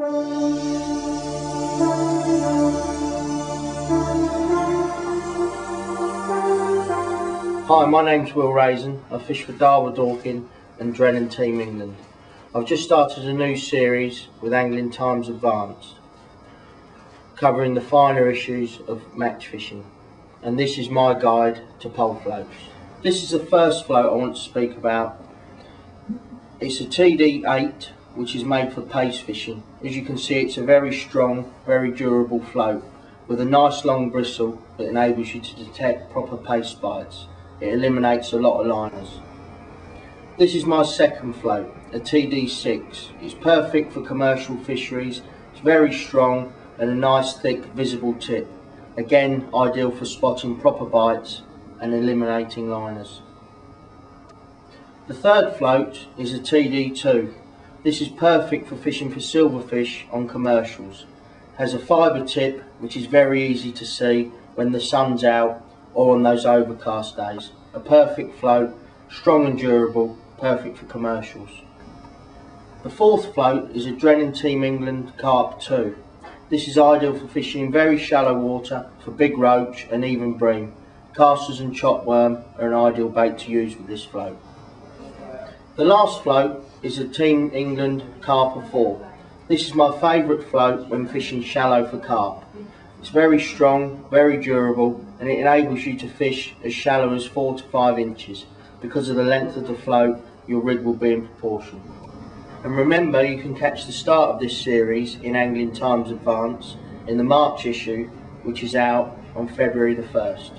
Hi, my name's Will Raison. I fish for Daiwa Dorking and Drennan Team England. I've just started a new series with Angling Times Advanced, covering the finer issues of match fishing. And this is my guide to pole floats. This is the first float I want to speak about. It's a TD8, which is made for paste fishing. As you can see, it's a very strong, very durable float with a nice long bristle that enables you to detect proper paste bites. It eliminates a lot of liners. This is my second float, a TD6. It's perfect for commercial fisheries, it's very strong and a nice thick visible tip. Again, ideal for spotting proper bites and eliminating liners. The third float is a TD2. This is perfect for fishing for silverfish on commercials. Has a fibre tip which is very easy to see when the sun's out or on those overcast days. A perfect float, strong and durable, perfect for commercials. The fourth float is a Drennan Team England Carp 2. This is ideal for fishing in very shallow water for big roach and even bream. Casters and chopworm are an ideal bait to use with this float. The last float is a Team England Carper 4. This is my favourite float when fishing shallow for carp. It's very strong, very durable, and it enables you to fish as shallow as 4 to 5 inches. Because of the length of the float, your rig will be in proportion. And remember, you can catch the start of this series in Angling Times Advance in the March issue, which is out on February the 1st.